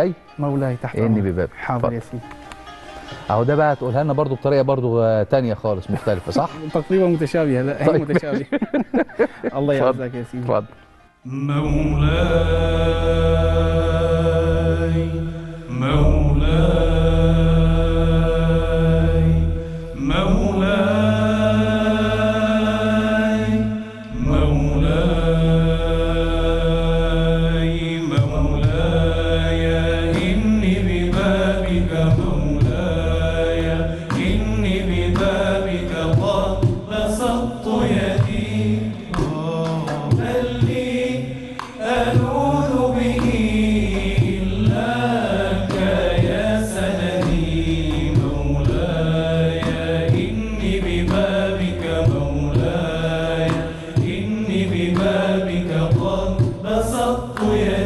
أي مولاي تحت إني أمرك. بباب. حاضر. يا سيدي أهو ده بقى تقولها لنا برضو بطريقة برضو آه، تانية خالص مختلفة صح تقريبا متشابهة لا هي طيب. متشابهة الله. يعزك يا سيدي اتفضل مولاي مولاي ببابك قد بسطت يدي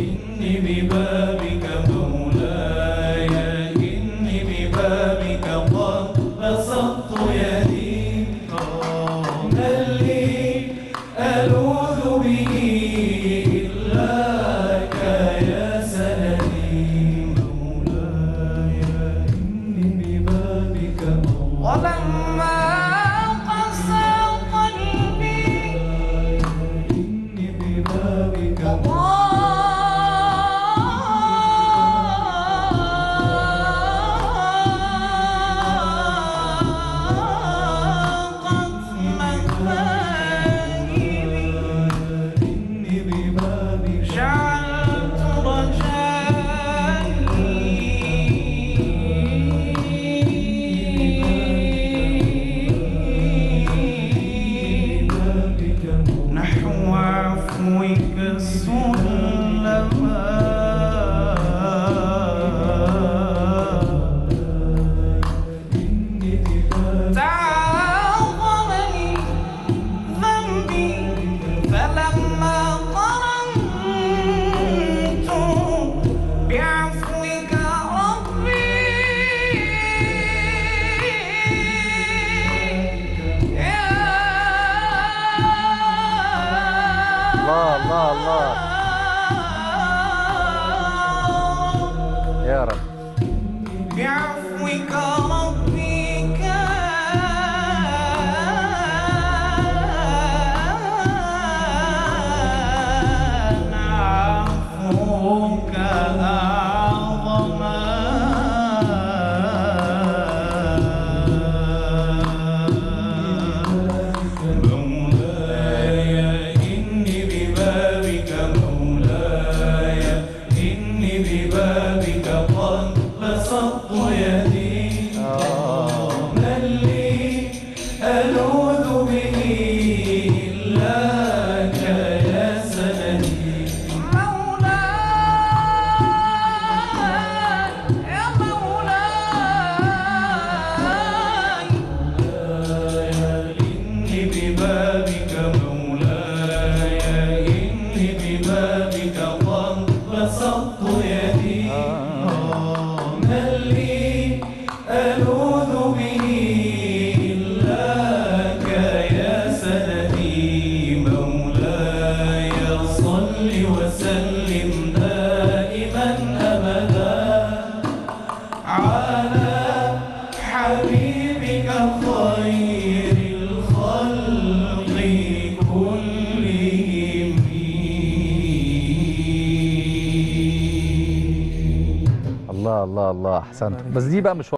com a fui canções. الله الله الله. يا رب. بعفوك ربي كان عفوك ببابك قد بسطت يدي. من لي ألوذ به إلاك يا سندي مولاي يا مولاي. إني ببابك مولاي إني ببابك الله الله أحسنت. بس دي بقى مش